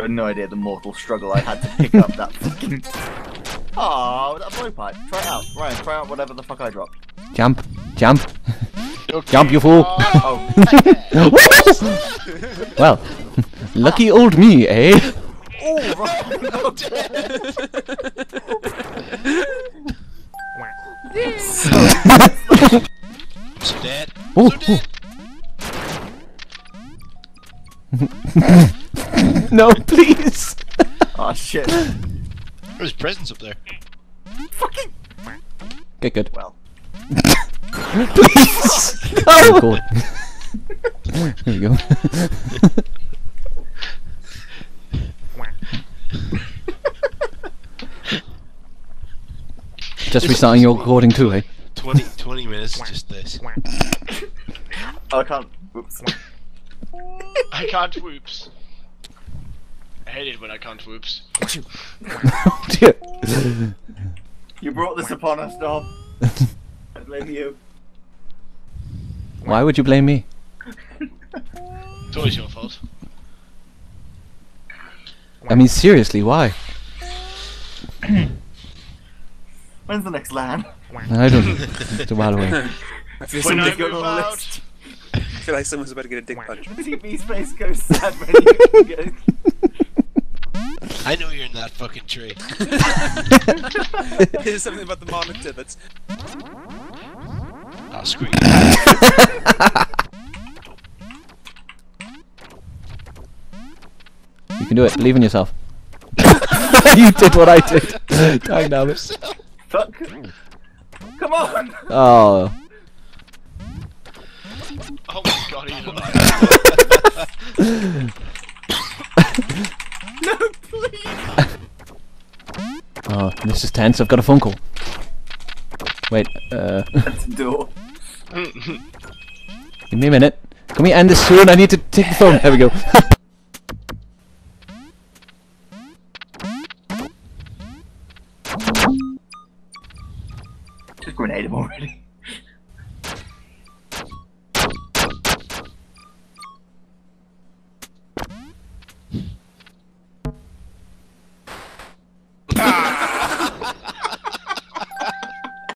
You have no idea the mortal struggle I had to pick up that fucking. Oh, that blowpipe. Try it out, Ryan. Try out whatever the fuck I dropped. Jump, jump, Okay. jump, you fool! Oh, well, lucky old me, eh? oh, right. So dead. Oh, so dead. no, please! oh shit. There's presents up there. Fucking. Get good. Well. Please! No! God. There we go. Just restarting your recording too, eh? 20, 20 minutes, just this. Oh, I can't. Oops. I can't whoops. I hate it when I can't whoops. Oh. You brought this upon us, Dom. I blame you. Why would you blame me? It's always your fault. I mean, seriously, why? When's the next LAN? I don't know. It's a while away. I feel, When I go move out. I feel like someone's about to get a dick punch. TV space goes sad when you get. I know you're in that fucking tree. There's something about the monitor that's. Oh, screw you. You can do it. Believe in yourself. you did what I did. Dang damn it. Fuck. Come on! Oh. Oh my god, he's alive. No, please! Oh, this is tense. I've got a phone call. Wait, uh, That's the door. give me a minute. Can we end this soon? I need to take the phone. There we go. Just grenade him already.